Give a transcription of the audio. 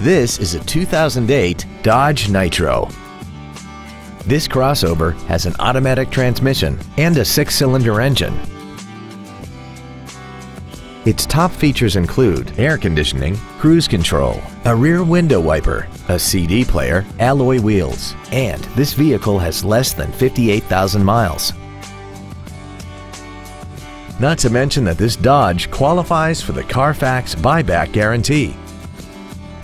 This is a 2008 Dodge Nitro. This crossover has an automatic transmission and a six-cylinder engine. Its top features include air conditioning, cruise control, a rear window wiper, a CD player, alloy wheels, and this vehicle has less than 58,000 miles. Not to mention that this Dodge qualifies for the Carfax buyback guarantee.